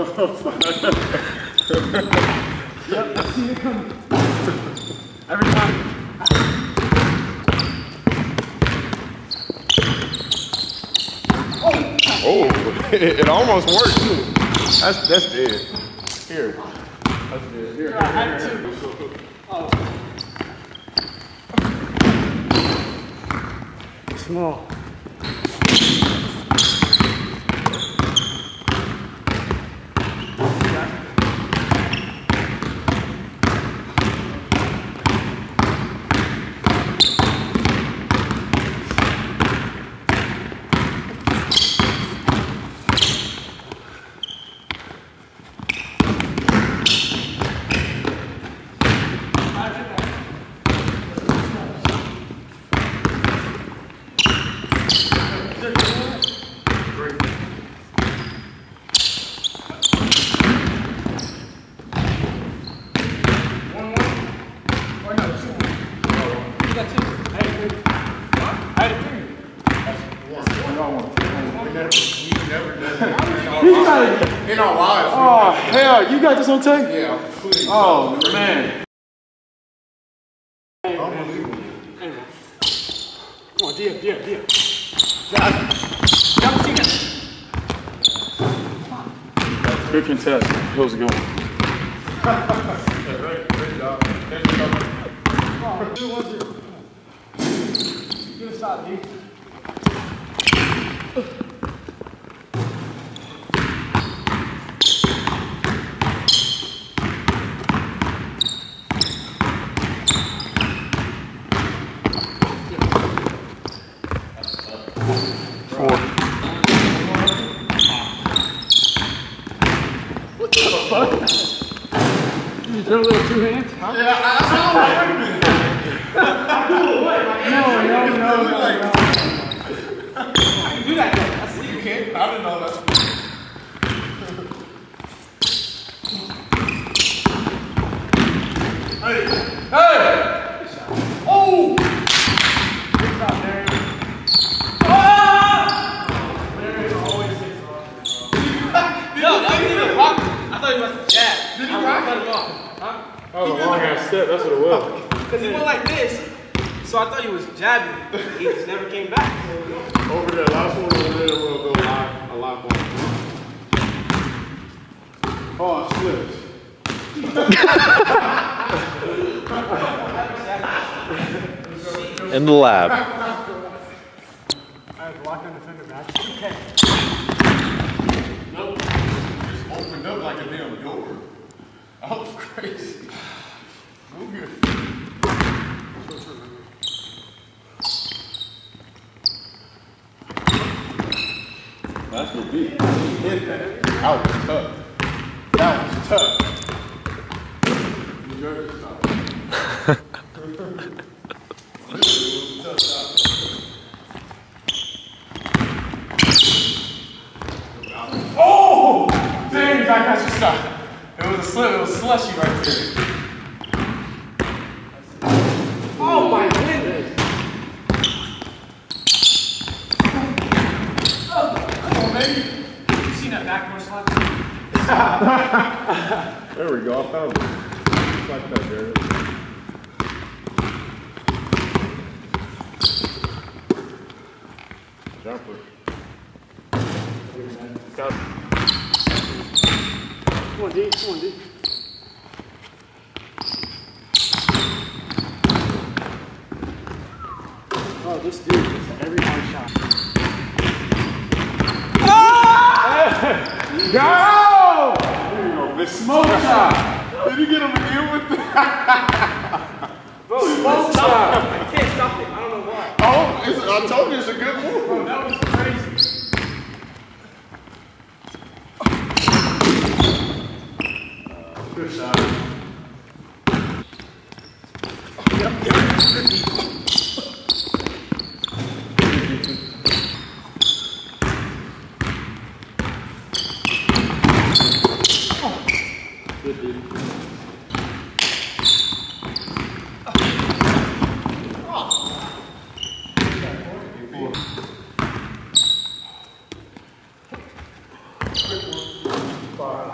yep, I see it coming. Every time. Oh, it almost worked too. That's that's dead. Here. That's dead. Here. I had to. Oh. Small. In our lives. Oh, hell, you got this on tape? Yeah, please. Oh, man. Unbelievable. Come on, Dia, Dia, Dia. Good contest. It was a good one. Great, great job. Thank you. Two, one, zero. Good D. Four. You throw a little two hands? Huh? Yeah, I, I saw that. No, no, no, no, no. do that though. I see you can't. I didn't know that. Hey! Hey! Oh! Good stop, Darrion. No, that was even rock. I thought he was jab. Did he rock? cut him off. Huh? That was a long ass step. That's what it was. Because he went like this. So I thought he was jabbing. He just never came back. Over there, last one over there will go live, a lot more. Oh, it slipped. In the lab. I have locked on defender match. Okay. Nope. Just opened up like a damn door. That was crazy. No good. That's what beat. Hit that. That was tough. That was tough. Heard it, stop. Oh! Dang, I got you stuck. It was a slip. It was slushy right there. You seen that backdoor slap? There we go. I found it. Just like that, Jared. Jumper. Stop. Come on, D. Come on, D. Oh, this dude is every hard shot. Go! There you go, bitch. Smoke shot! Did you get him again with that? Smoke shot! I can't stop it. I don't know why. Oh, it's, I told you it's a good move. Bro, that was crazy. Good shot. Five.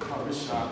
Oh, this shot.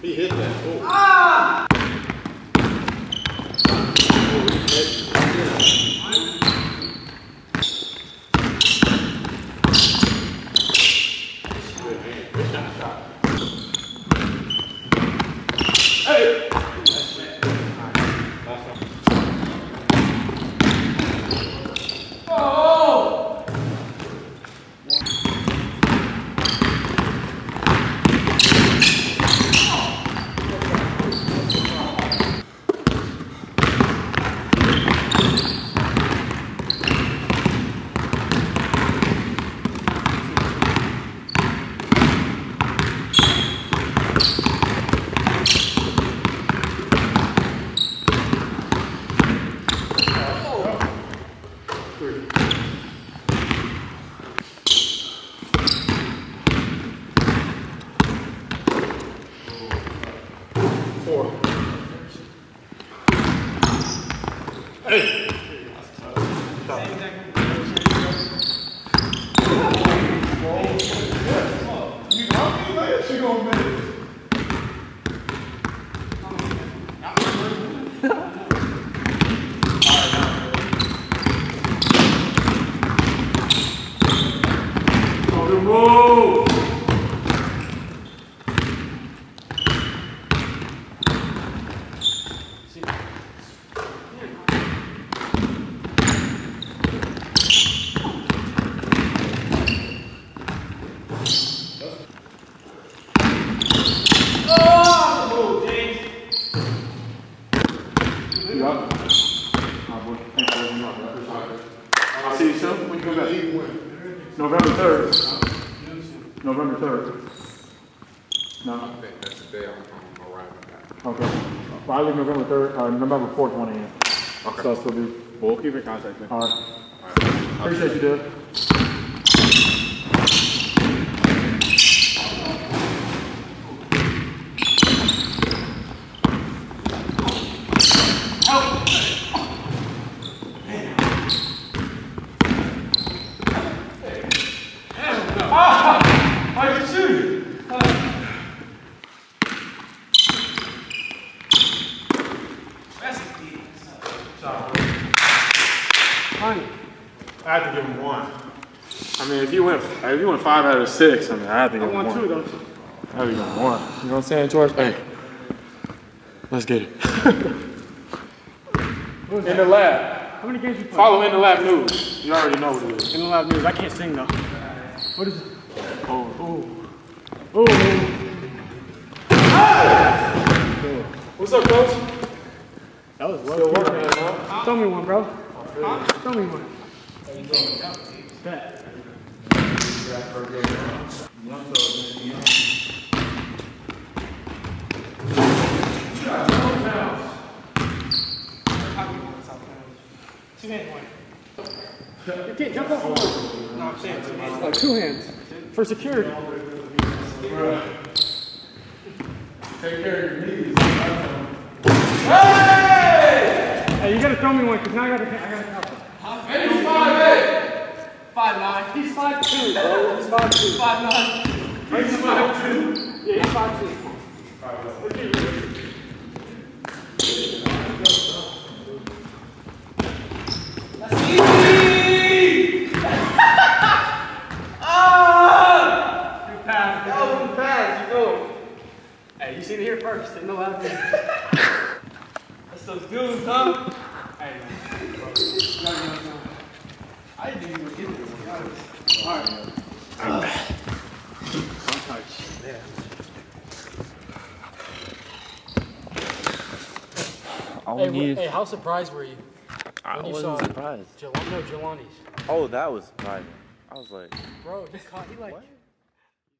He hit that. Oh. Ah! oh Four. November 3rd. November 3rd. No. I think that's the day I'm arriving back. Okay. Well, I leave November 3rd, uh, November 4th, 1 a.m. Okay. So I'll still be, we'll keep in contact, man. All right. All right. Appreciate you, dude. I have to give him one. I mean, if you went, if you went five out of six, I mean, I have to give him one. One, two, don't you? I have to give him one. You know what I'm saying, George? Hey, let's get it. in the lab. How many games you played? Follow in the lab news. You already know what it is. In the lab news. I can't sing though. What is it? Oh, oh. Oh. What's up, coach? That was Still well. working, huh? Throw me one, bro. Throw me one. Bet. Two hands, one. You can't jump off one. No, I'm saying two hands. Oh, two hands. For security. Take care of your knees. Hey, you gotta throw me one, because now I gotta, I gotta cover. And he's five eight. Five nine. He's five two, bro. He's five two. Five nine. He's five two. Yeah, he's five two. Good pass. Oh, good pass. You know. Hey, you seen it here first. Ain't no loud That's those dudes, huh? Hey, man. Bro, you gotta get on time. I didn't even get this. to be honest. All right. One touch. Yeah. All Hey, we wh- need hey, how surprised were you? I when you wasn't saw- surprised. Jelani, no, Jelani's. Oh, that was surprising. I was like, Bro, he caught, he like,